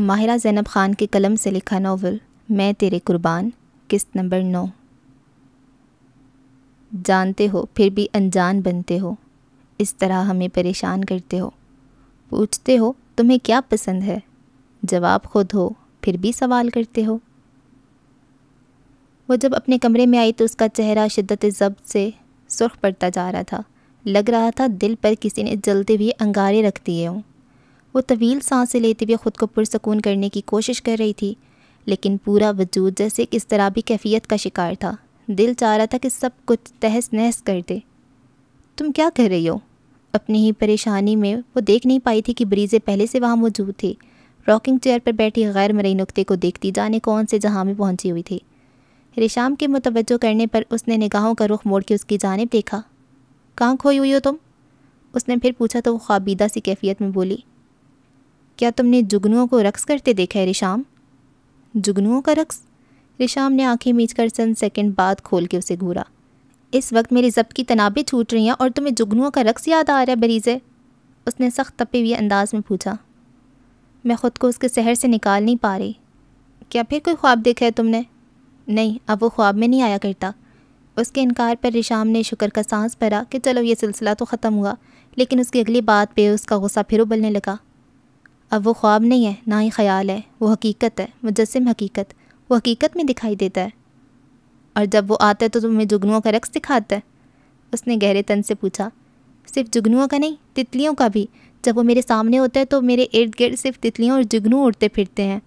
माहिरा जैनब ख़ान के कलम से लिखा नावल, मैं तेरे कुर्बान, किस्त नंबर नौ। जानते हो, फिर भी अनजान बनते हो, इस तरह हमें परेशान करते हो। पूछते हो, तुम्हें क्या पसंद है? जवाब खुद हो, फिर भी सवाल करते हो। वो जब अपने कमरे में आई तो उसका चेहरा शिद्दत ज़ब्त से सुर्ख पड़ता जा रहा था। लग रहा था दिल पर किसी ने जलते हुए अंगारे रख दिए हों। वो तवील साँसें लेते हुए ख़ुद को पुरसकून करने की कोशिश कर रही थी, लेकिन पूरा वजूद जैसे किस तरह भी कैफियत का शिकार था। दिल चाह रहा था कि सब कुछ तहस नहस कर दे। तुम क्या कर रही हो? अपनी ही परेशानी में वो देख नहीं पाई थी कि ब्रीज़े पहले से वहाँ मौजूद थे। रॉकिंग चेयर पर बैठी गैर मरई नुक्ते को देखती जाने कौन से जहाँ में पहुँची हुई थी। रेशाम के मुतवजो करने पर उसने निगाहों का रुख मोड़ के उसकी जानब देखा। कहाँ खोई हुई हो तुम? उसने फिर पूछा तो वो ख्वाबीदा सी कैफियत में बोली क्या तुमने जुगनुओं को रक्स करते देखा है, रिशाम? जुगनुओं का रक्स? रिशाम ने आँखें मीच कर चंद सेकेंड बाद खोल के उसे घूरा। इस वक्त मेरी जब की तनाबें छूट रही हैं और तुम्हें जुगनुओं का रक्स याद आ रहा है, बरीज़े। उसने सख्त तपे हुए अंदाज में पूछा। मैं ख़ुद को उसके शहर से निकाल नहीं पा रही। क्या फिर कोई ख्वाब देखा है तुमने? नहीं, अब वो ख्वाब में नहीं आया करता। उसके इनकार पर रिशाम ने शुक्र का सांस भरा कि चलो ये सिलसिला तो ख़त्म हुआ, लेकिन उसकी अगली बात पे उसका गुस्सा फिर उबलने लगा। अब वो ख्वाब नहीं है, ना ही ख्याल है। वो हकीकत है मुजस्म हकीकत। वो हकीकत में दिखाई देता है। और जब वो आता है तो तुम्हें जुगनुओं का रक्स दिखाता है। उसने गहरे तन से पूछा, सिर्फ़ जुगनुओं का नहीं, तितलियों का भी। जब वो मेरे सामने होता है तो मेरे इर्द गिर्द सिर्फ़ तितलियों और जुगनू उड़ते फिरते हैं।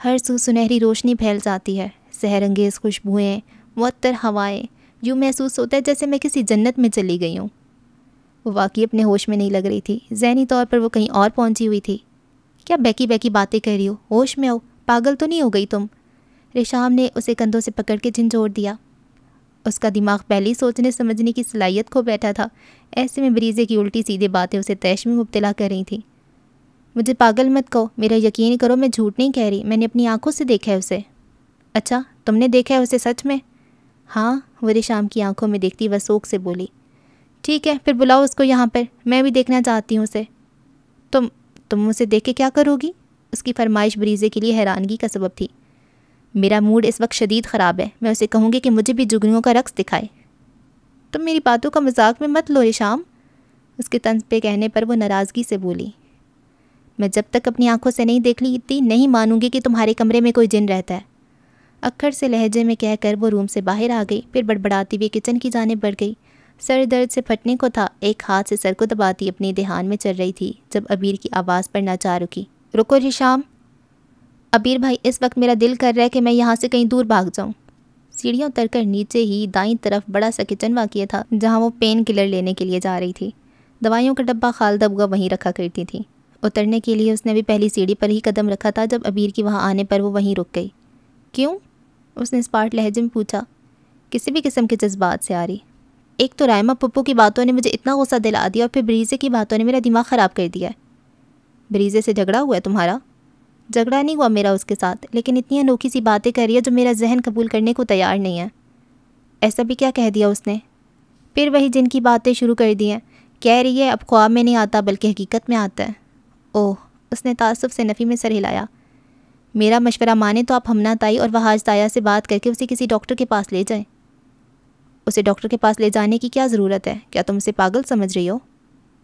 हर सू सुनहरी रोशनी फैल जाती है। सहरंगेज़ खुशबुएँ मअतर हवाएँ, यूँ महसूस होता है जैसे मैं किसी जन्नत में चली गई हूँ। वो वाकई अपने होश में नहीं लग रही थी। जहनी तौर पर वो कहीं और पहुँची हुई थी। क्या बैकी बैकी बातें कर रही हो? होश में हो पागल तो नहीं हो गई तुम? रेशाम ने उसे कंधों से पकड़ के झंझोड़ दिया। उसका दिमाग पहले ही सोचने समझने की सलाहियत खो बैठा था। ऐसे में ब्रीजे की उल्टी सीधे बातें उसे तैश में मुबतला कर रही थी। मुझे पागल मत कहो। मेरा यकीन करो मैं झूठ नहीं कह रही। मैंने अपनी आँखों से देखा है उसे। अच्छा तुमने देखा है उसे सच में? हाँ वो रेशाम की आँखों में देखती वह सोख से बोली। ठीक है, फिर बुलाओ उसको यहाँ पर। मैं भी देखना चाहती हूँ उसे। तुम तुम उसे देख के क्या करोगी? उसकी फरमाइश ब्रीजे के लिए हैरानगी का सबब थी। मेरा मूड इस वक्त शदीद ख़राब है। मैं उसे कहूँगी कि मुझे भी जुगनियों का रक्स दिखाए। तुम मेरी बातों का मज़ाक में मत लो शाम उसके तंज पे कहने पर वो नाराज़गी से बोली। मैं जब तक अपनी आँखों से नहीं देख ली, इतनी नहीं मानूँगी कि तुम्हारे कमरे में कोई जिन रहता है। अक्खर से लहजे में कहकर वो रूम से बाहर आ गई, फिर बड़बड़ाती हुई किचन की जाने बढ़ गई। सर दर्द से फटने को था। एक हाथ से सर को दबाती अपनी ध्यान में चल रही थी, जब अबीर की आवाज़ पर ना चाह रुकी। रुको रिशाम अबीर भाई, इस वक्त मेरा दिल कर रहा है कि मैं यहाँ से कहीं दूर भाग जाऊँ। सीढ़ियाँ उतर कर नीचे ही दाई तरफ़ बड़ा सा किचन वाक़ था, जहाँ वो पेन किलर लेने के लिए जा रही थी। दवाइयों का डब्बा खालदा बुआ वहीं रखा करती थी। उतरने के लिए उसने भी पहली सीढ़ी पर ही कदम रखा था, जब अबीर की वहाँ आने पर वो वहीं रुक गई। क्यों? उसने स्पार्ट लहजे में पूछा। किसी भी किस्म के जज्बात से आ रही। एक तो रायमा पप्पू की बातों ने मुझे इतना गुस्सा दिला दिया और फिर ब्रीज़े की बातों ने मेरा दिमाग ख़राब कर दिया ब्रीज़े से झगड़ा हुआ है तुम्हारा? झगड़ा नहीं हुआ मेरा उसके साथ, लेकिन इतनी अनोखी सी बातें कर रही है जो मेरा जहन कबूल करने को तैयार नहीं है। ऐसा भी क्या कह दिया उसने? फिर वही जिनकी बातें शुरू कर दी हैं। कह रही है, अब ख्वाब में नहीं आता, बल्कि हकीकत में आता है। ओह, उसने तासुफ से नफ़ी में सर हिलाया। मेरा मशवरा माने तो आप हमना ताई और वहाज ताया से बात करके उसे किसी डॉक्टर के पास ले जाएँ। उसे डॉक्टर के पास ले जाने की क्या ज़रूरत है? क्या तुम उसे पागल समझ रही हो?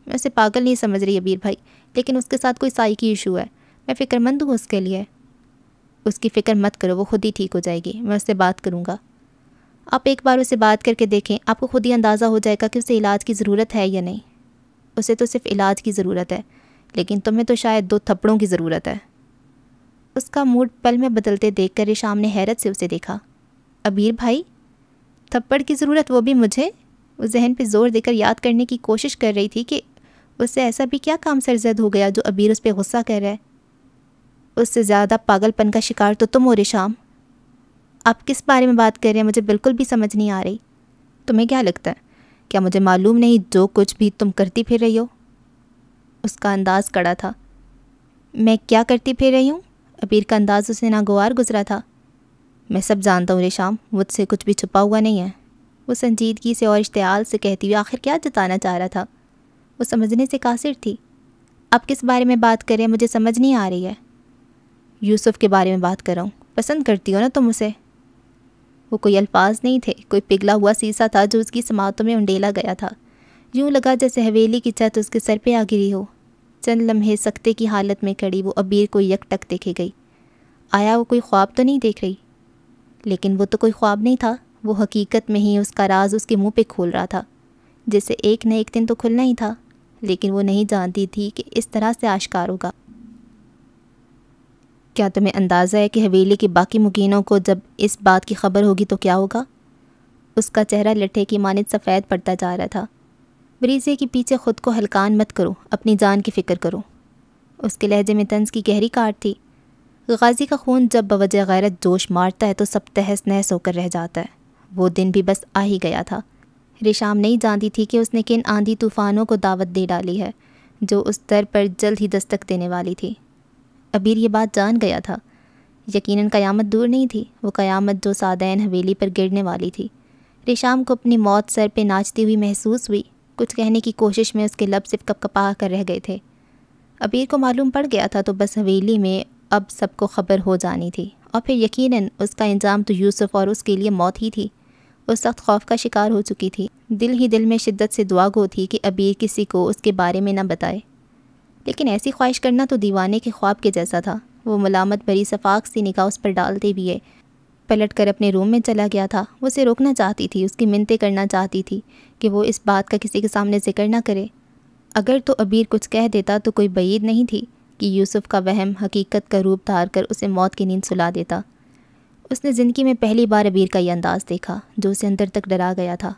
मैं उसे पागल नहीं समझ रही अबीर भाई, लेकिन उसके साथ कोई साई की इशू है। मैं फ़िक्रमंद हूँ उसके लिए। उसकी फ़िक्र मत करो, वो खुद ही ठीक हो जाएगी। मैं उससे बात करूँगा। आप एक बार उसे बात करके देखें, आपको खुद ही अंदाज़ा हो जाएगा कि उसे इलाज की ज़रूरत है या नहीं। उसे तो सिर्फ़ इलाज की ज़रूरत है, लेकिन तुम्हें तो शायद दो थप्पड़ों की ज़रूरत है। उसका मूड पल में बदलते देख कर शाम ने हैरत से उसे देखा। अबीर भाई थप्पड़ की ज़रूरत, वो भी मुझे उस जहन पे ज़ोर देकर याद करने की कोशिश कर रही थी कि उससे ऐसा भी क्या काम सरजद हो गया जो अबीर उस पर गुस्सा कर रहा है? उससे ज़्यादा पागलपन का शिकार तो तुम हो रे शाम। आप किस बारे में बात कर रहे हैं? मुझे बिल्कुल भी समझ नहीं आ रही। तुम्हें क्या लगता है? क्या मुझे मालूम नहीं जो कुछ भी तुम करती फिर रही हो? उसका अंदाज़ कड़ा था। मैं क्या करती फिर रही हूँ? अबीर का अंदाज़ उसे नागवार गुजरा था। मैं सब जानता हूँ रेशाम, मुझसे कुछ भी छुपा हुआ नहीं है। वो संजीदगी से और इश्तियाल से कहती हुई, आखिर क्या जताना चाह रहा था? वो समझने से कासिर थी। आप किस बारे में बात करें मुझे समझ नहीं आ रही है। यूसुफ के बारे में बात कर रहा हूँ पसंद करती हो ना तुम उसे? वो कोई अल्फाज नहीं थे, कोई पिघला हुआ सीसा था जो उसकी समातों में उंडेला गया था। यूँ लगा जैसे हवेली की छत उसके सर पे आ गिरी हो। चंद लम्हे सख्ते की हालत में खड़ी वो अबीर को यकटक देखे गई। आया वो कोई ख्वाब तो नहीं देख रही? लेकिन वो तो कोई ख्वाब नहीं था। वो हकीकत में ही उसका राज उसके मुँह पे खोल रहा था। जिसे एक न एक दिन तो खुलना ही था, लेकिन वो नहीं जानती थी कि इस तरह से आश्कार होगा। क्या तुम्हें अंदाज़ा है कि हवेली के बाकी मुकीनों को जब इस बात की खबर होगी तो क्या होगा? उसका चेहरा लट्ठे की मानद सफ़ेद पड़ता जा रहा था। ब्रीजे के पीछे ख़ुद को हलकान मत करो, अपनी जान की फ़िक्र करो। उसके लहजे में तंज की गहरी काट थी। गाजी का खून जब बवजह गैरत जोश मारता है तो सब तहस नहस होकर रह जाता है। वो दिन भी बस आ ही गया था। रेशाम नहीं जानती थी कि उसने किन आंधी तूफ़ानों को दावत दे डाली है, जो उस दर पर जल्द ही दस्तक देने वाली थी। अबीर ये बात जान गया था। यकीनन क़यामत दूर नहीं थी। वो क़यामत जो सादैन हवेली पर गिरने वाली थी। रेशाम को अपनी मौत सर पे नाचती हुई महसूस हुई। कुछ कहने की कोशिश में उसके लब सिर्फ़ कपकपा कर रह गए थे। अबीर को मालूम पड़ गया था तो बस हवेली में अब सबको खबर हो जानी थी। और फिर यकीनन उसका इंजाम तो यूसुफ और उसके लिए मौत ही थी। उस सख्त खौफ का शिकार हो चुकी थी। दिल ही दिल में शिद्दत से दुआ गो थी कि अबीर किसी को उसके बारे में न बताए। लेकिन ऐसी ख्वाहिश करना तो दीवाने के ख्वाब के जैसा था। वो मलामत भरी सफाक सी निगाह उस पर डालते हुए पलट कर अपने रूम में चला गया था। वो उसे रोकना चाहती थी, उसकी मिनतें करना चाहती थी कि वो इस बात का किसी के सामने ज़िक्र ना करे। अगर तो अबीर कुछ कह देता तो कोई बईद नहीं थी। कि यूसुफ का वहम हकीकत का रूप धार कर उसे मौत की नींद सुला देता। उसने ज़िंदगी में पहली बार अबीर का ये अंदाज़ देखा, जो उसे अंदर तक डरा गया था।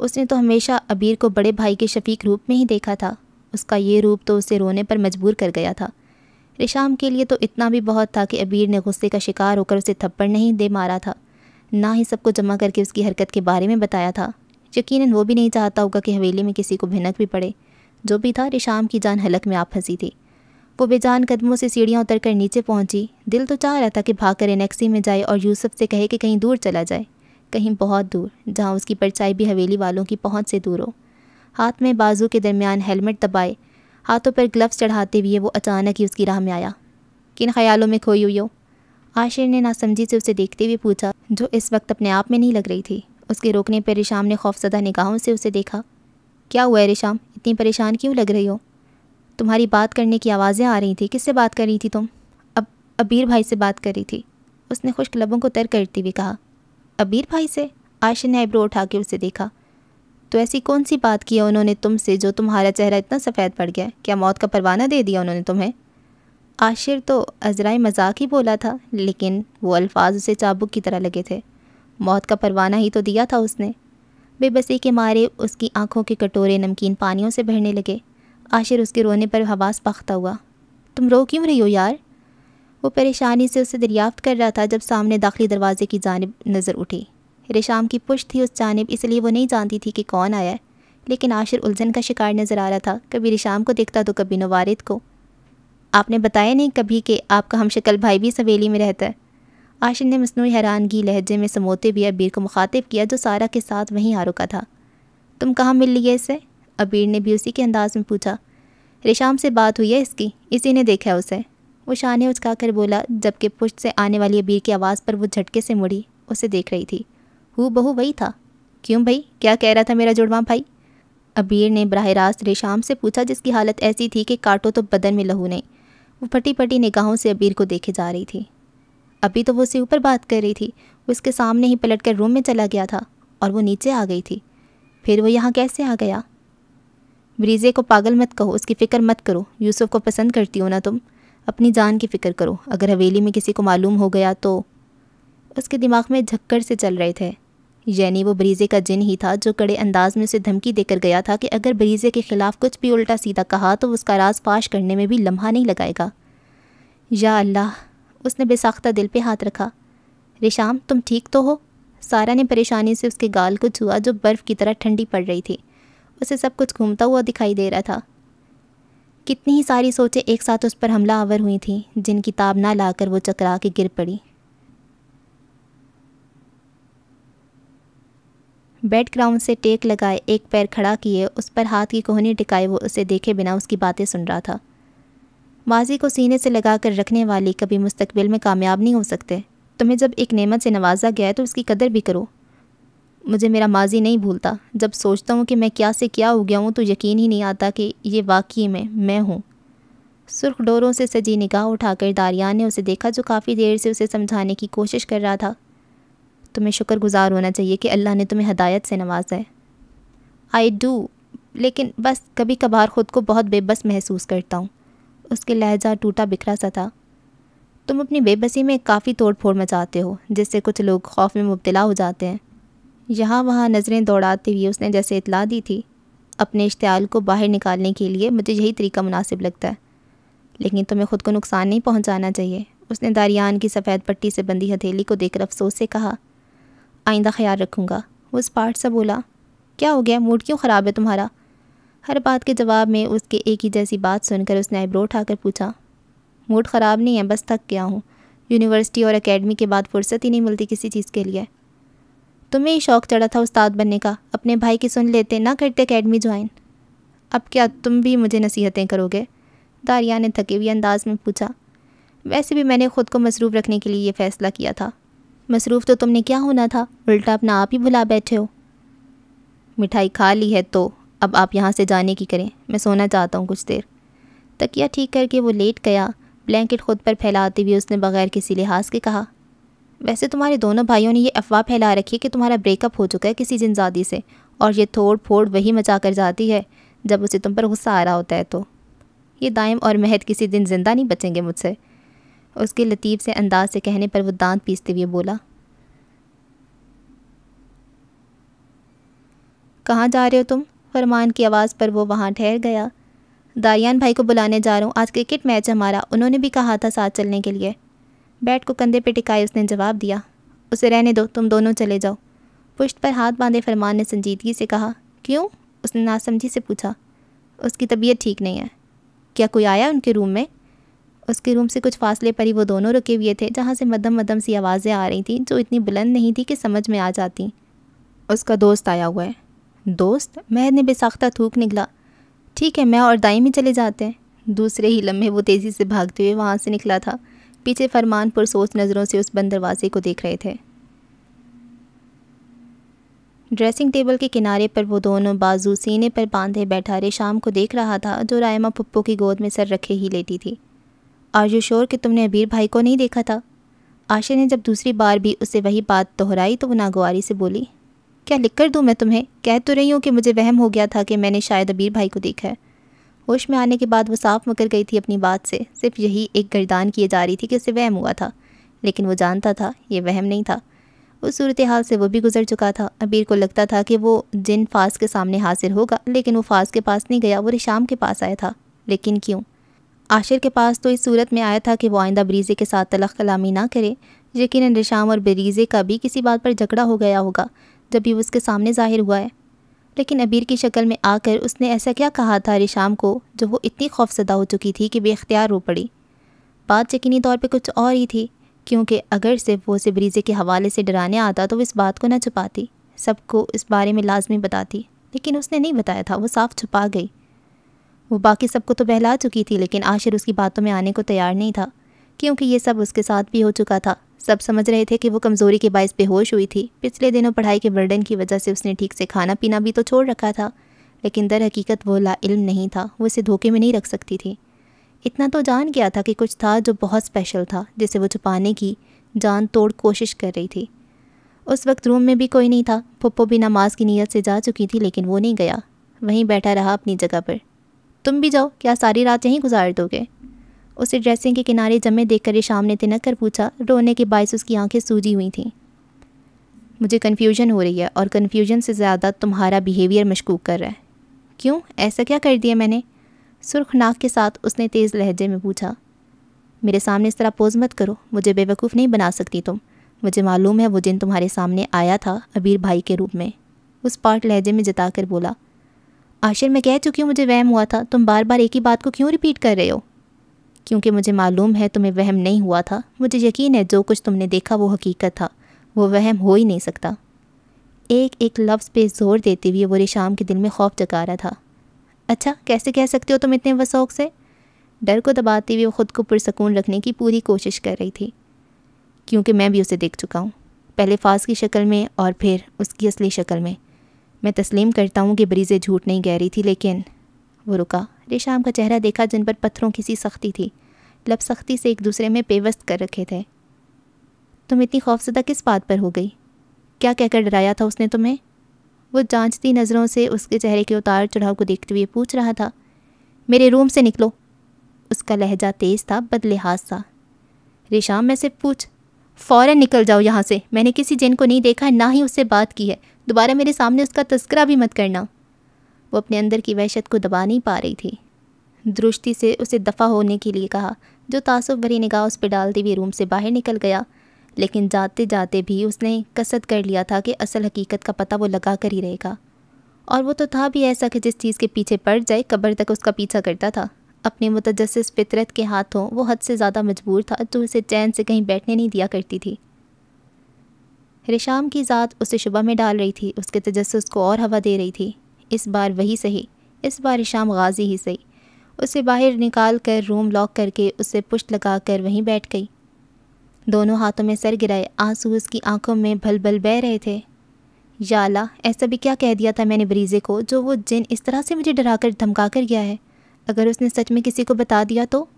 उसने तो हमेशा अबीर को बड़े भाई के शफीक रूप में ही देखा था। उसका ये रूप तो उसे रोने पर मजबूर कर गया था। रिशाम के लिए तो इतना भी बहुत था कि अबीर ने गुस्से का शिकार होकर उसे थप्पड़ नहीं दे मारा था। ना ही सबको जमा करके उसकी हरकत के बारे में बताया था। यकीनन वो भी नहीं चाहता होगा कि हवेली में किसी को भिनक भी पड़े। जो भी था, रिशाम की जान हलक में आप फंसी थी। वो बेजान कदमों से सीढ़ियाँ उतर कर नीचे पहुँची। दिल तो चाह रहा था कि भाग कर एनेक्सी में जाए और यूसुफ से कहे कि कहीं दूर चला जाए। कहीं बहुत दूर, जहाँ उसकी परछाई भी हवेली वालों की पहुँच से दूर हो। हाथ में बाजू के दरमियान हेलमेट दबाए। हाथों पर ग्लव्स चढ़ाते हुए वो अचानक ही उसकी राह में आया। किन ख्यालों में खोई हुई हो? आशिर ने नासमझी से उसे देखते हुए पूछा, जो इस वक्त अपने आप में नहीं लग रही थी। उसके रोकने पर रिशाम ने खौफसदा निगाहों से उसे देखा। क्या हुआ है रिशाम? इतनी परेशान क्यों लग रही हो? तुम्हारी बात करने की आवाज़ें आ रही थी। किससे बात कर रही थी तुम? अब, अबीर भाई से बात कर रही थी। उसने खुश्क लबों को तर करती हुई कहा, अबीर भाई से? आयशा ने आईब्रो उठा के उसे देखा। तो ऐसी कौन सी बात की है उन्होंने तुमसे जो तुम्हारा चेहरा इतना सफ़ेद पड़ गया? क्या मौत का परवाना दे दिया उन्होंने तुम्हें? आशिर तो अजराई मज़ाक ही बोला था, लेकिन वो अल्फाज उसे चाबुक की तरह लगे थे। मौत का परवाना ही तो दिया था उसने। बेबसी के मारे उसकी आँखों के कटोरे नमकीन पानियों से भरने लगे। आशिर उसके रोने पर हवास पख्ता हुआ, तुम रो क्यों रही हो यार? वो परेशानी से उसे दरियाफ्त कर रहा था जब सामने दाखिली दरवाजे की जानब नज़र उठी। रेशाम की पुश्त थी उस जानब, इसलिए वो नहीं जानती थी कि कौन आया है, लेकिन आशिर उलझन का शिकार नज़र आ रहा था। कभी रेशाम को देखता तो कभी नवारिद को। आपने बताया नहीं कभी कि आपका हम शक्ल भाई भी सवेली में रहता है? आशिर ने मसनू हैरानगी लहजे में समोते हुए अबीर को मुखातिब किया, जो सारा के साथ वहीं आ रुका था। तुम कहाँ मिल लिए इसे? अबीर ने भी उसी के अंदाज में पूछा। रेशाम से बात हुई है इसकी, इसी ने देखा उसे। वो शाने उचका कर बोला, जबकि पुष्ट से आने वाली अबीर की आवाज़ पर वो झटके से मुड़ी, उसे देख रही थी। हु बहू वही था। क्यों भाई? क्या कह रहा था मेरा जुड़वा भाई? अबीर ने बरह रास्त रेशाम से पूछा, जिसकी हालत ऐसी थी कि काटो तो बदन में लहू नहीं वो फटी फटी निगाहों से अबीर को देखे जा रही थी। अभी तो वो उसे ऊपर बात कर रही थी। वो उसके सामने ही पलट कर रूम में चला गया था और वो नीचे आ गई थी। फिर वो यहाँ कैसे आ गया? ब्रीज़े को पागल मत कहो, उसकी फ़िक्र मत करो। यूसुफ को पसंद करती हो ना तुम? अपनी जान की फ़िक्र करो। अगर हवेली में किसी को मालूम हो गया तो? उसके दिमाग में झक्कर से चल रहे थे। यानी वो ब्रीज़े का जिन ही था जो कड़े अंदाज में उसे धमकी देकर गया था कि अगर ब्रीज़े के ख़िलाफ़ कुछ भी उल्टा सीधा कहा तो उसका राज फाश करने में भी लम्हा नहीं लगाएगा। या अल्लाह, उसने बेसाख्ता दिल पे हाथ रखा। रेशाम, तुम ठीक तो हो? सारा ने परेशानी से उसके गाल को छुआ जो बर्फ़ की तरह ठंडी पड़ रही थी। उसे सब कुछ घूमता हुआ दिखाई दे रहा था। कितनी ही सारी सोचें एक साथ उस पर हमला आवर हुई थी जिनकी ताब ना लाकर वो चकरा के गिर पड़ी। बेड ग्राउंड से टेक लगाए एक पैर खड़ा किए, उस पर हाथ की कोहनी टिकाए वो उसे देखे बिना उसकी बातें सुन रहा था। माजी को सीने से लगा कर रखने वाली कभी मुस्तकबिल में कामयाब नहीं हो सकते। तुम्हें जब एक नेमत से नवाजा गया है तो उसकी कदर भी करो। मुझे मेरा माजी नहीं भूलता। जब सोचता हूँ कि मैं क्या से क्या हो गया हूँ तो यकीन ही नहीं आता कि ये वाकई में मैं हूँ। सुर्ख डोरों से सजी निगाह उठाकर दारिया ने उसे देखा, जो काफ़ी देर से उसे समझाने की कोशिश कर रहा था। तुम्हें शुक्रगुजार होना चाहिए कि अल्लाह ने तुम्हें हदायत से नवाजा है। आई डू लेकिन बस कभी कभार ख़ुद को बहुत बेबस महसूस करता हूँ। उसके लहजा टूटा बिखरा सा था। तुम अपनी बेबसी में काफ़ी तोड़ फोड़ मचाते हो, जिससे कुछ लोग खौफ में मुबतला हो जाते हैं। यहाँ वहाँ नज़रें दौड़ाते हुए उसने जैसे इतला दी थी, अपने इश्तियाल को बाहर निकालने के लिए मुझे यही तरीका मुनासिब लगता है। लेकिन तुम्हें खुद को नुकसान नहीं पहुँचाना चाहिए। उसने दारियान की सफ़ेद पट्टी से बंधी हथेली को देखकर अफसोस से कहा, आइंदा ख्याल रखूँगा। वो पार्ट सा बोला, क्या हो गया? मूड क्यों ख़राब है तुम्हारा? हर बात के जवाब में उसके एक ही जैसी बात सुनकर उसने आईब्रो उठाकर पूछा, मूड ख़राब नहीं है? बस थक गया हूँ। यूनिवर्सिटी और एकेडमी के बाद फुर्सत ही नहीं मिलती किसी चीज़ के लिए। तुम्हें ही शौक़ चढ़ा था उस्ताद बनने का। अपने भाई की सुन लेते ना करते अकेडमी ज्वाइन। अब क्या तुम भी मुझे नसीहतें करोगे? दारिया ने थके हुए अंदाज में पूछा। वैसे भी मैंने ख़ुद को मसरूफ़ रखने के लिए ये फ़ैसला किया था। मसरूफ़ तो तुमने क्या होना था? उल्टा अपना आप ही भुला बैठे हो। मिठाई खा ली है तो अब आप यहाँ से जाने की करें। मैं सोना चाहता हूँ कुछ देर। तकिया ठीक करके वो लेट गया। ब्लैंकेट खुद पर फैलाते हुए उसने बगैर किसी लिहाज के कहा वैसे तुम्हारे दोनों भाइयों ने ये अफवाह फैला रखी है कि तुम्हारा ब्रेकअप हो चुका है किसी जिनजादी से, और ये थोड़ फोड़ वही मचा कर जाती है जब उसे तुम पर गुस्सा आ रहा होता है तो। ये दायम और महद किसी दिन ज़िंदा नहीं बचेंगे मुझसे। उसके लतीफ़ से अंदाज से कहने पर वो दांत पीसते हुए बोला, कहाँ जा रहे हो तुम? फरमान की आवाज़ पर वो वहाँ ठहर गया। दारियान भाई को बुलाने जा रहा हूँ। आज क्रिकेट मैच हमारा। उन्होंने भी कहा था साथ चलने के लिए। बैट को कंधे पे टिकाए उसने जवाब दिया, उसे रहने दो, तुम दोनों चले जाओ। पुष्ट पर हाथ बांधे फरमान ने संजीदगी से कहा, क्यों? उसने नासमझी से पूछा, उसकी तबीयत ठीक नहीं है। क्या कोई आया उनके रूम में? उसके रूम से कुछ फासले पर ही वो दोनों रुके हुए थे, जहाँ से मदम मदम सी आवाज़ें आ रही थीं, जो इतनी बुलंद नहीं थी कि समझ में आ जाती। उसका दोस्त आया हुआ है। दोस्त? महद ने बेसाख्ता थूक निकला। ठीक है, मैं और दाई में चले जाते हैं। दूसरे ही लम्हे वो तेज़ी से भागते हुए वहाँ से निकला था। पीछे फरमान पर सोच नज़रों से उस बंद दरवाजे को देख रहे थे। ड्रेसिंग टेबल के किनारे पर वो दोनों बाजू सीने पर बांधे बैठा रेशाम को देख रहा था, जो रायमा पप्पू की गोद में सर रखे ही लेटी थी। आर यू श्योर कि तुमने अबीर भाई को नहीं देखा था? आशा ने जब दूसरी बार भी उसे वही बात दोहराई तो वो नागवारी से बोली, क्या लिख कर दूँ मैं तुम्हें? कह तो रही हूँ कि मुझे वहम हो गया था कि मैंने शायद अबीर भाई को देखा है। होश में आने के बाद वो साफ़ मुकर गई थी अपनी बात से। सिर्फ़ यही एक गर्दान किए जा रही थी कि उसे वहम हुआ था। लेकिन वो जानता था, ये वहम नहीं था। उस सूरत हाल से वो भी गुजर चुका था। अबीर को लगता था कि वो जिन फास के सामने हाजिर होगा, लेकिन वो फास के पास नहीं गया, वो रिशाम के पास आया था। लेकिन क्यों? आशिर के पास तो इस सूरत में आया था कि वो आइंदा बरीज़े के साथ तलख कलामी ना करे। यकीन रिशाम और बरीज़े का भी किसी बात पर झगड़ा हो गया होगा, जब भी उसके सामने ज़ाहिर हुआ है। लेकिन अबीर की शक्ल में आकर उसने ऐसा क्या कहा था रिशाम को जो वो इतनी खौफसदा हो चुकी थी कि बेख्तियार रो पड़ी? बात यकीनी तौर पे कुछ और ही थी, क्योंकि अगर सिर्फ़ वो उसे ब्रीजे के हवाले से डराने आता तो वो इस बात को ना छुपाती। सबको इस बारे में लाजमी बताती, लेकिन उसने नहीं बताया था, वो साफ़ छुपा गई। वो बाकी सबको तो बहला चुकी थी, लेकिन आशिर उसकी बातों में आने को तैयार नहीं था, क्योंकि ये सब उसके साथ भी हो चुका था। सब समझ रहे थे कि वो कमज़ोरी के बायस बेहोश हुई थी। पिछले दिनों पढ़ाई के बर्डन की वजह से उसने ठीक से खाना पीना भी तो छोड़ रखा था, लेकिन दर हकीकत वो ला इल्म नहीं था, वो इसे धोखे में नहीं रख सकती थी। इतना तो जान गया था कि कुछ था जो बहुत स्पेशल था, जिसे वो छुपाने की जान तोड़ कोशिश कर रही थी। उस वक्त रूम में भी कोई नहीं था पप्पो भी नमाज़ की नीयत से जा चुकी थी, लेकिन वो नहीं गया। वहीं बैठा रहा अपनी जगह पर। तुम भी जाओ, क्या सारी रात यहीं गुजार दोगे? उसे ड्रेसिंग के किनारे जमे देख कर शाम ने तिनक कर पूछा, रोने के बायस उसकी आँखें सूजी हुई थीं। मुझे कन्फ्यूज़न हो रही है और कन्फ्यूज़न से ज़्यादा तुम्हारा बिहेवियर मशकूक कर रहा है। क्यों? ऐसा क्या कर दिया मैंने? सुर्ख नाक के साथ उसने तेज़ लहजे में पूछा, मेरे सामने इस तरह पोज मत करो, मुझे बेवकूफ़ नहीं बना सकती तुम। मुझे मालूम है वो जिन तुम्हारे सामने आया था, अबीर भाई के रूप में। उस पार्ट लहजे में जताकर बोला आशिर मैं कह चुकी हूँ मुझे वहम हुआ था, तुम बार बार एक ही बात को क्यों रिपीट कर रहे हो? क्योंकि मुझे मालूम है तुम्हें वहम नहीं हुआ था। मुझे यकीन है, जो कुछ तुमने देखा वो हकीकत था। वो वहम हो ही नहीं सकता। एक एक लफ्ज़ पे ज़ोर देते हुए वो रिशाम के दिल में खौफ जगा रहा था। अच्छा कैसे कह सकते हो तुम इतने वसौक से? डर को दबाते हुए वो खुद को पुरसकून रखने की पूरी कोशिश कर रही थी। क्योंकि मैं भी उसे देख चुका हूँ। पहले फास की शक्ल में और फिर उसकी असली शक्ल में। मैं तस्लीम करता हूँ कि ब्रीज़े झूठ नहीं कह रही थी, लेकिन वो रुका। रेशाम का चेहरा देखा जिन पर पत्थरों की सी सख्ती थी। लब सख्ती से एक दूसरे में पेवस्त कर रखे थे। तुम इतनी खौफसदा किस बात पर हो गई? क्या कहकर डराया था उसने तुम्हें? वो जांचती नज़रों से उसके चेहरे के उतार चढ़ाव को देखते हुए पूछ रहा था, मेरे रूम से निकलो। उसका लहजा तेज़ था बदलिहाज था रेशाम में से पूछ, फ़ौरन निकल जाओ यहाँ से। मैंने किसी जिन को नहीं देखा, ना ही उससे बात की है। दोबारा मेरे सामने उसका तस्करा भी मत करना। वो अपने अंदर की वहशत को दबा नहीं पा रही थी। दृष्टि से उसे दफ़ा होने के लिए कहा, जो तासुब भरी निगाह उस पर डालते हुए रूम से बाहर निकल गया। लेकिन जाते जाते भी उसने कसद कर लिया था कि असल हकीकत का पता वो लगा कर ही रहेगा। और वो तो था भी ऐसा कि जिस चीज़ के पीछे पड़ जाए, कब्र तक उसका पीछा करता था। अपने मुतजस फितरत के हाथों वो हद से ज़्यादा मजबूर था, जो उसे चैन से कहीं बैठने नहीं दिया करती थी। रेशाम की ज़ात उसे शुबा में डाल रही थी, उसके तजस को और हवा दे रही थी। इस बार वही सही, इस बार रेशाम गाजी ही सही। उसे बाहर निकाल कर रूम लॉक करके उसे पुष्ट लगा कर वहीं बैठ गई। दोनों हाथों में सर गिराए, आँसू उसकी आँखों में भल भल बह रहे थे। याला ऐसा भी क्या कह दिया था मैंने ब्रीज़े को, जो वो जिन इस तरह से मुझे डरा कर धमका कर गया है? अगर उसने सच में किसी को बता दिया तो?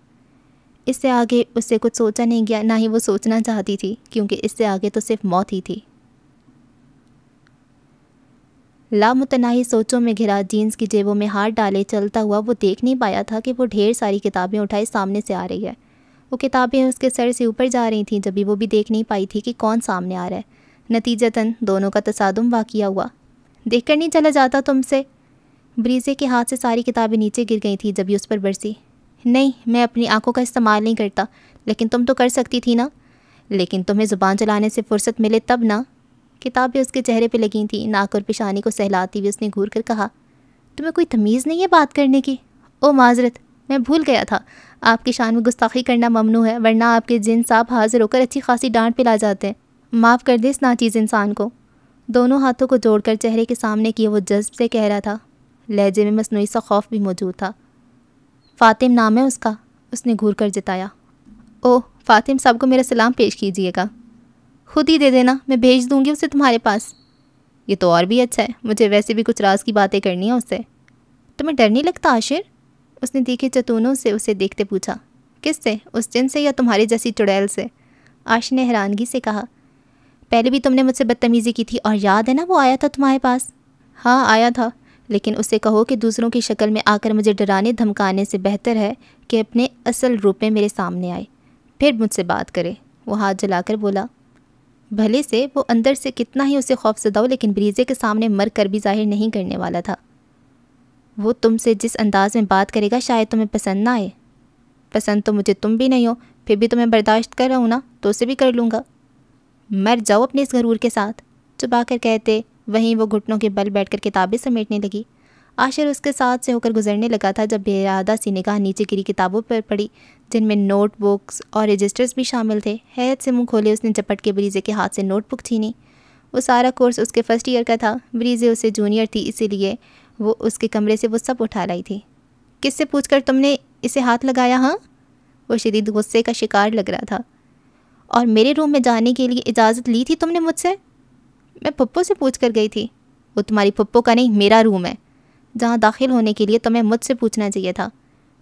इससे आगे उससे कुछ सोचा नहीं गया, ना ही वो सोचना चाहती थी, क्योंकि इससे आगे तो सिर्फ़ मौत ही थी। लामुतनाही सोचों में घिरा जीन्स की जेबों में हाथ डाले चलता हुआ वो देख नहीं पाया था कि वो ढेर सारी किताबें उठाए सामने से आ रही है। वो किताबें उसके सर से ऊपर जा रही थीं, जब वो भी देख नहीं पाई थी कि कौन सामने आ रहा है। नतीजतन दोनों का तसादुम वाकिया हुआ। देख कर नहीं चला जाता तुमसे? ब्रीजे के हाथ से सारी किताबें नीचे गिर गई थी, जब भी उस पर बरसी। नहीं, मैं अपनी आँखों का इस्तेमाल नहीं करता, लेकिन तुम तो कर सकती थी ना? लेकिन तुम्हें ज़ुबान चलाने से फुर्सत मिले तब ना? किताबें उसके चेहरे पे लगी थी, नाक और पेशानी को सहलाती हुई उसने घूर कर कहा, तुम्हें कोई तमीज़ नहीं है बात करने की? ओ माजरत, मैं भूल गया था। आपकी शान में गुस्ताखी करना ममनू है, वरना आपके जिन साहब हाजिर होकर अच्छी खासी डांट पिला जाते हैं। माफ़ कर दे इस नाचीज़ इंसान को। दोनों हाथों को जोड़कर चेहरे के सामने किए वो जज्ब से कह रहा था, लहजे में मसनू सा खौफ भी मौजूद था। फ़ातिम नाम है उसका। उसने घूर कर जिताया, ओह, फ़ातिम साहब को मेरा सलाम पेश कीजिएगा। खुद ही दे देना, मैं भेज दूँगी उसे तुम्हारे पास। ये तो और भी अच्छा है, मुझे वैसे भी कुछ राज की बातें करनी है उससे तुम्हें डर नहीं लगता आशिर? उसने देखे चतूनों से उसे देखते पूछा। किससे, उस जिन से या तुम्हारी जैसी चुड़ैल से? आश ने हैरानगी से कहा। पहले भी तुमने मुझसे बदतमीज़ी की थी और याद है ना वो आया था तुम्हारे पास? हाँ आया था, लेकिन उसे कहो कि दूसरों की शक्ल में आकर मुझे डराने, धमकाने से बेहतर है कि अपने असल रूप में मेरे सामने आए। फिर मुझसे बात करे, वो हाथ जलाकर बोला भले से वो अंदर से कितना ही उसे खौफसदा हो, लेकिन ब्रीजे के सामने मर कर भी ज़ाहिर नहीं करने वाला था। वो तुमसे जिस अंदाज में बात करेगा, शायद तुम्हें पसंद ना आए। पसंद तो मुझे तुम भी नहीं हो, फिर भी तुम्हें बर्दाश्त कर रहा हूँ ना तो उसे भी कर लूँगा। मर जाओ अपने इस गरूर के साथ चुपा कर कहते, वहीं वो घुटनों के बल बैठकर किताबें समेटने लगी। आशिर उसके साथ से होकर गुजरने लगा था, जब बेरादा सी निगाह नीचे गिरी किताबों पर पड़ी जिनमें नोटबुक्स और रजिस्टर्स भी शामिल थे। हैरत से मुँह खोले उसने झपट के ब्रीजे के हाथ से नोटबुक छीनी। वो सारा कोर्स उसके फ़र्स्ट ईयर का था। ब्रीजे उसे जूनियर थी, इसीलिए वो उसके कमरे से वो सब उठा लाई थी। किससे पूछकर तुमने इसे हाथ लगाया हाँ? वो शदीद गुस्से का शिकार लग रहा था। और मेरे रूम में जाने के लिए इजाज़त ली थी तुमने मुझसे? मैं पप्पो से पूछ कर गई थी। वो तुम्हारी पप्पो का नहीं, मेरा रूम है। जहाँ दाखिल होने के लिए तुम्हें मुझसे पूछना चाहिए था।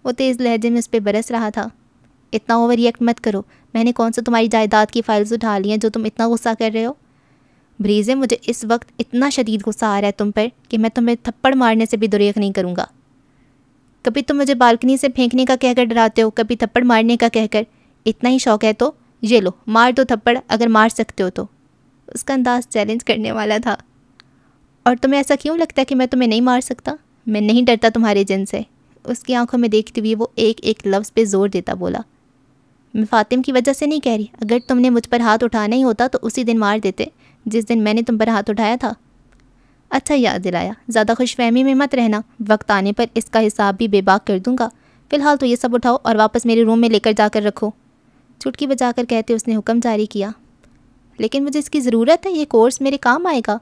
वो तेज़ लहजे में उस पर बरस रहा था। इतना ओवर रिएक्ट मत करो। मैंने कौन सा तुम्हारी जायदाद की फाइल्स उठा ली हैं जो तुम इतना गुस्सा कर रहे हो? ब्रीजे, मुझे इस वक्त इतना शदीद गुस्सा आ रहा है तुम पर कि मैं तुम्हें थप्पड़ मारने से भी दुरेख नहीं करूँगा। कभी तुम मुझे बालकनी से फेंकने का कहकर डराते हो, कभी थप्पड़ मारने का कहकर? इतना ही शौक है तो ये लो, मार दो थप्पड़, अगर मार सकते हो तो। उसका अंदाज चैलेंज करने वाला था। और तुम्हें ऐसा क्यों लगता है कि मैं तुम्हें नहीं मार सकता? मैं नहीं डरता तुम्हारे जिन से। उसकी आँखों में देखते हुए वो एक एक लफ्ज़ पे ज़ोर देता बोला। मैं फ़ातिम की वजह से नहीं कह रही। अगर तुमने मुझ पर हाथ उठाना ही होता तो उसी दिन मार देते, जिस दिन मैंने तुम पर हाथ उठाया था। अच्छा याद दिलाया। ज़्यादा खुशफहमी में मत रहना। वक्त आने पर इसका हिसाब भी बेबाक कर दूँगा। फ़िलहाल तो ये सब उठाओ और वापस मेरे रूम में लेकर जाकर रखो। चुटकी बजाकर कहते उसने हुक्म जारी किया। लेकिन मुझे इसकी ज़रूरत है। ये कोर्स मेरे काम आएगा।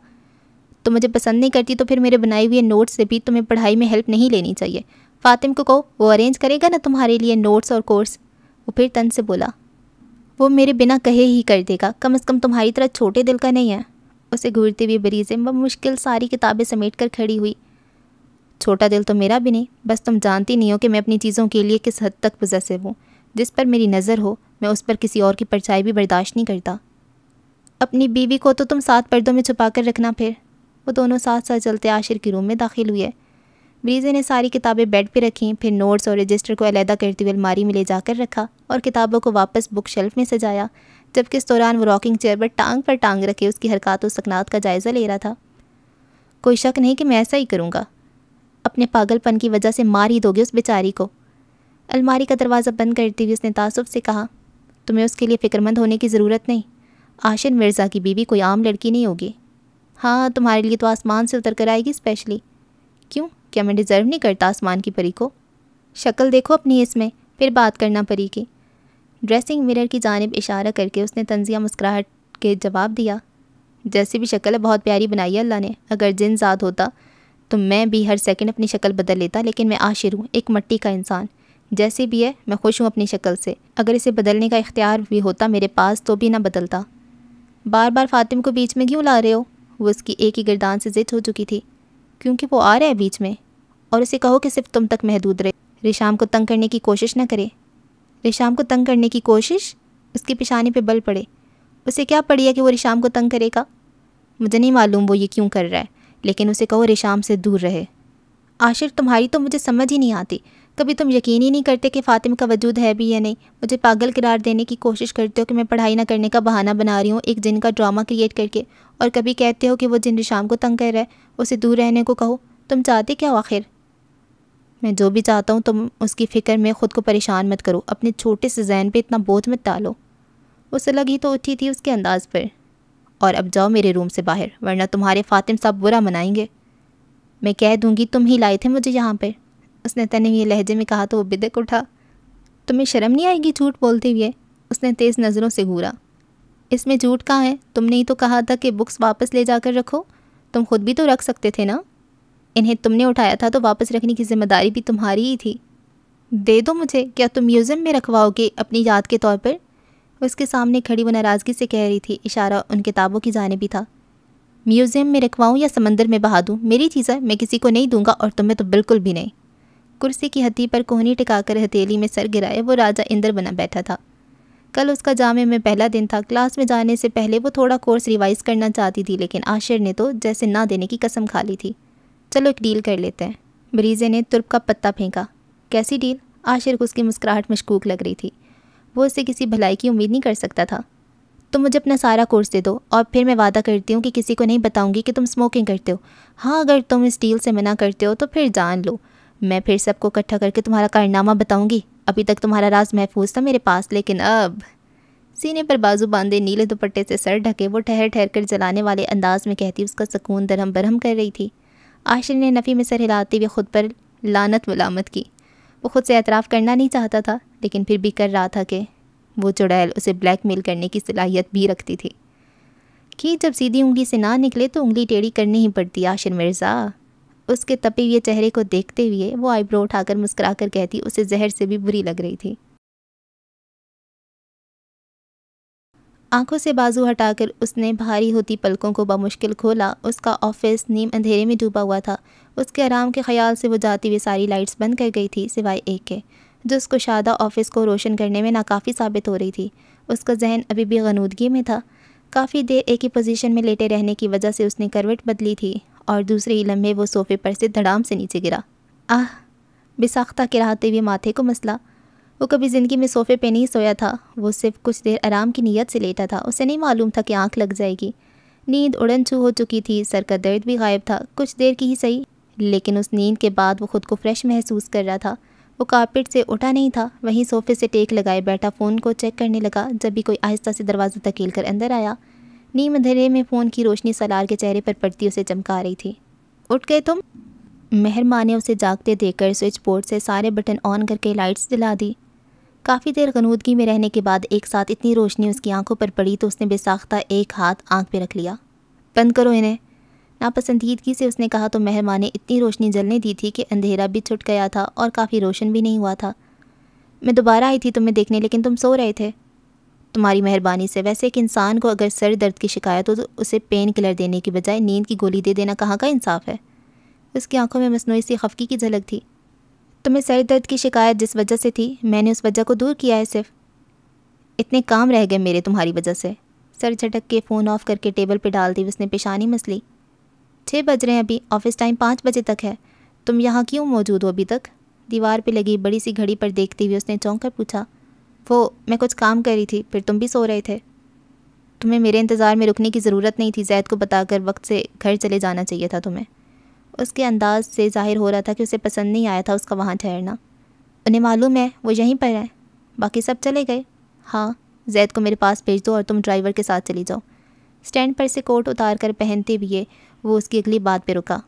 तो मुझे पसंद नहीं करती तो फिर मेरे बनाए हुए नोट्स से भी तुम्हें पढ़ाई में हेल्प नहीं लेनी चाहिए। फातिम को कहो, वो अरेंज करेगा ना तुम्हारे लिए नोट्स और कोर्स? वो फिर तन से बोला, वो मेरे बिना कहे ही कर देगा। कम अज़ कम तुम्हारी तरह छोटे दिल का नहीं है। उसे घूरती हुई बरीज़े व मुश्किल सारी किताबें समेट कर खड़ी हुई। छोटा दिल तो मेरा भी नहीं, बस तुम जानती नहीं हो कि मैं अपनी चीज़ों के लिए किस हद तक पोजेसिव हूँ। जिस पर मेरी नज़र हो, मैं उस पर किसी और की परछाई भी बर्दाश्त नहीं करता। अपनी बीवी को तो तुम सात पर्दों में छुपा कर रखना फिर। वो दोनों साथ साथ चलते आशिर के रूम में दाखिल हुए। ब्रीजे ने सारी किताबें बेड पर रखी, फिर नोट्स और रजिस्टर को अलहदा करते हुए अलमारी में ले जाकर रखा और किताबों को वापस बुक शेल्फ में सजाया, जबकि इस दौरान वो रॉकिंग चेयर पर टांग पर टांग रखे उसकी हरकत और सकनात का जायज़ा ले रहा था। कोई शक नहीं कि मैं ऐसा ही करूँगा। अपने पागलपन की वजह से मार ही दोगे उस बेचारी को। अलमारी का दरवाज़ा बंद करती हुई उसने तासुब से कहा, तुम्हें उसके लिए फ़िक्रमंद होने की ज़रूरत नहीं। आशिन मिर्ज़ा की बीवी कोई आम लड़की नहीं होगी। हाँ तुम्हारे लिए तो आसमान से उतर कर आएगी स्पेशली क्यों? क्या मैं डिज़र्व नहीं करता आसमान की परी को? शक्ल देखो अपनी इसमें, फिर बात करना परी की। ड्रेसिंग मिरर की जानब इशारा करके उसने तंजिया मुस्कुराहट के जवाब दिया। जैसी भी शक्ल है, बहुत प्यारी बनाई है अल्लाह ने। अगर जिन ज़ात होता तो मैं भी हर सेकंड अपनी शक्ल बदल लेता, लेकिन मैं आशिर हूँ, एक मट्टी का इंसान। जैसे भी है, मैं खुश हूँ अपनी शक्ल से। अगर इसे बदलने का इख्तियार भी होता मेरे पास तो भी ना बदलता। बार बार फातिम को बीच में क्यों ला रहे हो? वो उसकी एक ही गिरदान से जिद हो चुकी थी। क्योंकि वो आ रहा है बीच में। और उसे कहो कि सिर्फ़ तुम तक महदूद रहे। रेशाम को तंग करने की कोशिश ना करे। रेशाम को तंग करने की कोशिश उसकी पेशानी पे बल पड़े। उसे क्या पड़ी है कि वो रेशाम को तंग करेगा? मुझे नहीं मालूम वो ये क्यों कर रहा है, लेकिन उसे कहो रेशाम से दूर रहे। आशिर तुम्हारी तो मुझे समझ ही नहीं आती। कभी तुम यकीन ही नहीं करते कि फ़ातिम का वजूद है भी या नहीं। मुझे पागल करार देने की कोशिश करते हो कि मैं पढ़ाई ना करने का बहाना बना रही हूँ, एक जिन का ड्रामा क्रिएट करके। और कभी कहते हो कि वो जिन शाम को तंग कर रहा है, उसे दूर रहने को कहो। तुम चाहते क्या आखिर? मैं जो भी चाहता हूँ, तुम उसकी फ़िक्र में ख़ुद को परेशान मत करो। अपने छोटे से जहन पर इतना बोझ मत डालो। उसे ही तो उठी थी उसके अंदाज पर। और अब जाओ मेरे रूम से बाहर, वरना तुम्हारे फ़ातिम साहब बुरा मनाएँगे। मैं कह दूँगी, तुम ही लाए थे मुझे यहाँ पर। उसने तने हुए लहजे में कहा तो वो बिदक उठा। तुम्हें शर्म नहीं आएगी झूठ बोलते हुए? उसने तेज़ नज़रों से घूरा। इसमें झूठ कहाँ है? तुमने ही तो कहा था कि बुक्स वापस ले जाकर रखो। तुम खुद भी तो रख सकते थे ना? इन्हें तुमने उठाया था तो वापस रखने की ज़िम्मेदारी भी तुम्हारी ही थी। दे दो मुझे, क्या तुम म्यूज़ियम में रखवाओगे अपनी याद के तौर पर? उसके सामने खड़ी वो नाराज़गी से कह रही थी। इशारा उन किताबों की जाने भी था। म्यूज़ियम में रखवाऊँ या समंदर में बहा दूँ? मेरी चीज़ है, मैं किसी को नहीं दूँगा और तुम्हें तो बिल्कुल भी नहीं। कुर्सी की हथी पर कोहनी टिकाकर हथेली में सर गिराए वो राजा इंद्र बना बैठा था। कल उसका जामे में पहला दिन था। क्लास में जाने से पहले वो थोड़ा कोर्स रिवाइज करना चाहती थी, लेकिन आशिर ने तो जैसे ना देने की कसम खा ली थी। चलो एक डील कर लेते हैं। मरीज़े ने तुर्प का पत्ता फेंका। कैसी डील? आशिर को उसकी मुस्कुराहट मशकूक लग रही थी। वो उससे किसी भलाई की उम्मीद नहीं कर सकता था। तुम मुझे अपना सारा कोर्स दे दो, और फिर मैं वादा करती हूँ कि किसी को नहीं बताऊँगी कि तुम स्मोकिंग करते हो। हाँ अगर तुम इस डील से मना करते हो तो फिर जान लो। मैं फिर सबको इकट्ठा करके तुम्हारा कारनामा बताऊँगी। अभी तक तुम्हारा राज महफूज था मेरे पास, लेकिन अब सीने पर बाजू बांधे नीले दुपट्टे से सर ढके वो ठहर ठहर कर जलाने वाले अंदाज में कहती, उसका सुकून दरहम बरहम कर रही थी। आशिर ने नफ़ी में सर हिलाते हुए खुद पर लानत मलामत की। वो खुद से एतराफ़ करना नहीं चाहता था, लेकिन फिर भी कर रहा था कि वो चुड़ैल उसे ब्लैकमेल करने की सलाहियत भी रखती थी। कि जब सीधी उंगली से ना निकले तो उंगली टेढ़ी करनी ही पड़ती, आशिर मिर्ज़ा। उसके तपे हुए चेहरे को देखते हुए वो आईब्रो उठाकर मुस्कुरा कर कहती, उसे जहर से भी बुरी लग रही थी। आँखों से बाजू हटाकर उसने भारी होती पलकों को बामुश्किल खोला। उसका ऑफ़िस नीम अंधेरे में डूबा हुआ था। उसके आराम के ख्याल से वो जाती हुई सारी लाइट्स बंद कर गई थी, सिवाय एक के। जो उसको शादा ऑफ़िस को रोशन करने में नाकाफ़ी साबित हो रही थी। उसका जहन अभी भी गनूदगी में था। काफ़ी देर एक ही पोजीशन में लेटे रहने की वजह से उसने करवट बदली थी। और दूसरे ही लम्हे वो सोफ़े पर से धड़ाम से नीचे गिरा। आह, बेसाख्ता किराते हुए माथे को मसला। वो कभी ज़िंदगी में सोफ़े पे नहीं सोया था। वो सिर्फ़ कुछ देर आराम की नीयत से लेटा था। उसे नहीं मालूम था कि आँख लग जाएगी। नींद उड़न छू हो चुकी थी। सर का दर्द भी गायब था। कुछ देर की ही सही। लेकिन उस नींद के बाद वो खुद को फ्रेश महसूस कर रहा था। वो कारपेट से उठा नहीं था। वहीं सोफ़े से टेक लगाए बैठा फ़ोन को चेक करने लगा। जब भी कोई आहिस्ता से दरवाज़ा धकेल कर अंदर आया नीम अंधेरे में फ़ोन की रोशनी सलार के चेहरे पर पड़ती उसे चमका रही थी। उठ गए तुम? मेहरमा ने उसे जागते देखकर स्विच बोर्ड से सारे बटन ऑन करके लाइट्स जला दी। काफ़ी देर गनूदगी में रहने के बाद एक साथ इतनी रोशनी उसकी आँखों पर पड़ी तो उसने बेसाख्ता एक हाथ आँख पे रख लिया। बंद करो इन्हें। नापसंदीदगी से उसने कहा तो मेहरमा ने इतनी रोशनी जलने दी थी कि अंधेरा भी छुट गया था और काफ़ी रोशन भी नहीं हुआ था। मैं दोबारा आई थी तुम्हें देखने लेकिन तुम सो रहे थे। तुम्हारी मेहरबानी से। वैसे एक इंसान को अगर सर दर्द की शिकायत हो तो उसे पेन किलर देने की बजाय नींद की गोली दे देना कहाँ का इंसाफ है? उसकी आँखों में मसनू सी खफकी की झलक थी। तुम्हें सर दर्द की शिकायत जिस वजह से थी, मैंने उस वजह को दूर किया है सिर्फ़। इतने काम रह गए मेरे तुम्हारी वजह से। सर झटक के फ़ोन ऑफ़ करके टेबल पर डाल दी, उसने पेशानी मसली छः बज रहे हैं अभी, ऑफ़िस टाइम पाँच बजे तक है। तुम यहाँ क्यों मौजूद हो अभी तक? दीवार पर लगी बड़ी सी घड़ी पर देखते हुए उसने चौंक कर पूछा वो, मैं कुछ काम कर रही थी, फिर तुम भी सो रहे थे। तुम्हें मेरे इंतज़ार में रुकने की ज़रूरत नहीं थी, जैद को बताकर वक्त से घर चले जाना चाहिए था तुम्हें। उसके अंदाज से ज़ाहिर हो रहा था कि उसे पसंद नहीं आया था उसका वहाँ ठहरना। उन्हें मालूम है, वो यहीं पर है। बाकी सब चले गए? हाँ जैद को मेरे पास भेज दो और तुम ड्राइवर के साथ चली जाओ। स्टैंड पर से कोट उतार कर पहनते हुए वो उसकी अगली बात पर रुका।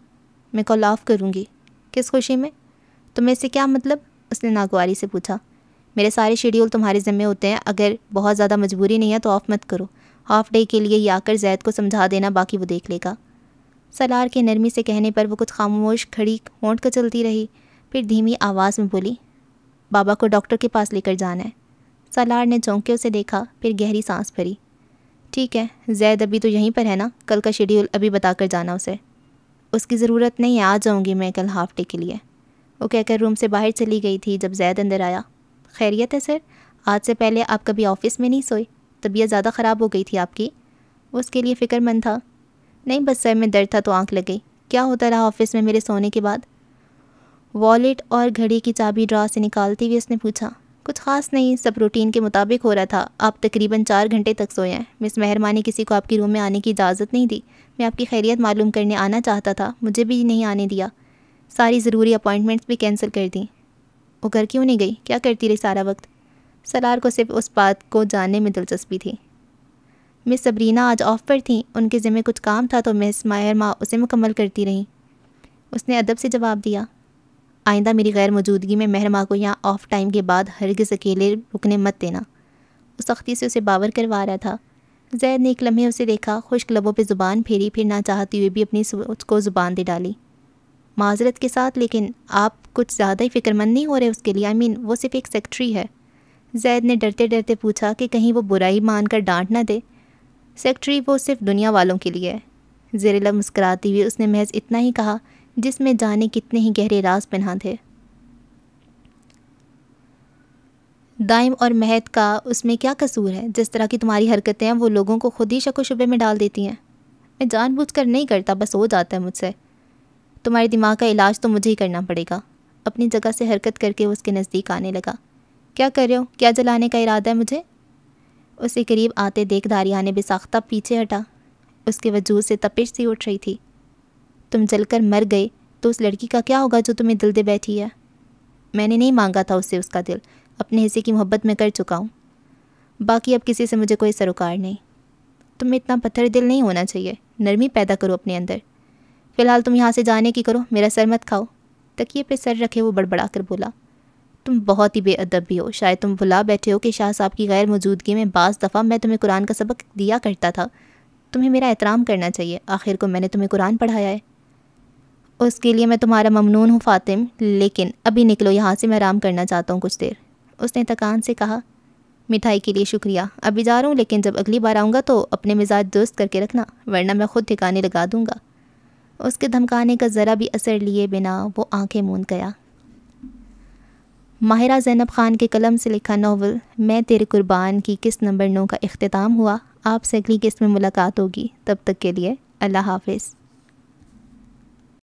मैं कॉल ऑफ़ करूँगी। किस खुशी में? तुम्हें इससे क्या मतलब? उसने नागवारी से पूछा। मेरे सारे शेड्यूल तुम्हारे ज़िम्मे होते हैं। अगर बहुत ज़्यादा मजबूरी नहीं है तो ऑफ़ मत करो। हाफ़ डे के लिए ये आकर जैद को समझा देना, बाकी वो देख लेगा। सलार के नरमी से कहने पर वो कुछ खामोश, खड़ी होंठ कर चलती रही। फिर धीमी आवाज़ में बोली, बाबा को डॉक्टर के पास लेकर जाना है। सलार ने चौंके उसे देखा, फिर गहरी सांस भरी। ठीक है, जैद अभी तो यहीं पर है ना? कल का शेड्यूल अभी बता कर जाना उसे। उसकी ज़रूरत नहीं है, आ जाऊँगी मैं कल हाफ़ डे के लिए। वो कहकर रूम से बाहर चली गई थी जब जैद अंदर आया। खैरियत है, सर। आज से पहले आप कभी ऑफ़िस में नहीं सोए। तबीयत ज़्यादा ख़राब हो गई थी आपकी। उसके लिए फ़िक्रमंद था। नहीं बस, सर, में दर्द था तो आँख लग गई। क्या होता रहा ऑफ़िस में मेरे सोने के बाद? वॉलेट और घड़ी की चाबी ड्रा से निकालती हुई उसने पूछा। कुछ ख़ास नहीं, सब रूटीन के मुताबिक हो रहा था। आप तकरीबन चार घंटे तक सोए हैं। मिस मेहरबानी ने किसी को आपकी रूम में आने की इजाज़त नहीं दी। मैं आपकी खैरियत मालूम करने आना चाहता था। मुझे भी नहीं आने दिया। सारी ज़रूरी अपॉइंटमेंट्स भी कैंसिल कर दी। वो घर क्यों नहीं गई? क्या करती रही सारा वक्त? सलार को सिर्फ़ उस बात को जानने में दिलचस्पी थी। मिस सबरीना आज ऑफ़ पर थी। उनके ज़िम्मे कुछ काम था तो मिस मायर माँ उसे मुकम्मल करती रहीं। उसने अदब से जवाब दिया, आइंदा मेरी गैर मौजूदगी में महरमा को यहाँ ऑफ़ टाइम के बाद हरगिज़ अकेले रुकने मत देना। वो सख्ती से उसे बावर करवा रहा था। जैद ने एक लम्हे उसे देखा, खुश्क लबों पर ज़ुबान फेरी, फिर ना चाहती हुए भी अपनी सोच को ज़ुबान दे डाली। माजरत के साथ, लेकिन आप कुछ ज़्यादा ही फ़िक्रमंद नहीं हो रहे उसके लिए। आई मीन वो सिर्फ़ एक सेक्ट्री है। जैद ने डरते डरते पूछा कि कहीं वो बुराई मान कर डांट ना दे। सेक्ट्री वो सिर्फ़ दुनिया वालों के लिए है। जेरेला मुस्कराती हुई उसने महज इतना ही कहा, जिसमें जाने कितने ही गहरे राज पन्हा थे। दाइम और महत का उसमें क्या कसूर है? जिस तरह की तुम्हारी हरकतें हैं, वो लोगों को खुद ही शक शुबे में डाल देती हैं। मैं जानबूझकर नहीं करता, बस हो जाता है मुझसे। तुम्हारे दिमाग का इलाज तो मुझे ही करना पड़ेगा। अपनी जगह से हरकत करके वो उसके नज़दीक आने लगा। क्या कर रहे हो? क्या जलाने का इरादा है मुझे? उसे करीब आते देख दारिया ने बेसाख्ता पीछे हटा। उसके वजूद से तपिश सी उठ रही थी। तुम जलकर मर गए तो उस लड़की का क्या होगा जो तुम्हें दिल दे बैठी है? मैंने नहीं मांगा था उससे उसका दिल। अपने हिस्से की मोहब्बत में कर चुका हूँ। बाकी अब किसी से मुझे कोई सरोकार नहीं। तुम्हें इतना पत्थर दिल नहीं होना चाहिए। नरमी पैदा करो अपने अंदर। फ़िलहाल तुम यहाँ से जाने की करो, मेरा सर मत खाओ। तकिए पे सर रखे वो बड़बड़ा कर बोला, तुम बहुत ही बेअदब भी हो। शायद तुम भुला बैठे हो कि शाह साहब की गैर मौजूदगी में बाज़ दफ़ा मैं तुम्हें कुरान का सबक दिया करता था। तुम्हें मेरा एहतराम करना चाहिए। आखिर को मैंने तुम्हें कुरान पढ़ाया है। उसके लिए मैं तुम्हारा ममनून हूँ, फ़ातिम। लेकिन अभी निकलो यहाँ से, मैं आराम करना चाहता हूँ कुछ देर। उसने थकान से कहा, मिठाई के लिए शुक्रिया। अभी जा रहा हूँ, लेकिन जब अगली बार आऊँगा तो अपने मिजाज दुरुस्त करके रखना, वरना मैं खुद ठिकाने लगा दूँगा। उसके धमकाने का ज़रा भी असर लिए बिना वो आँखें मूंद गया। माहिरा जैनब ख़ान के कलम से लिखा नावल, मैं तेरे कुर्बान की किस नंबर नौ का अख्ताम हुआ? आपसे अगली किस्त में मुलाकात होगी। तब तक के लिए अल्लाह हाफिज़।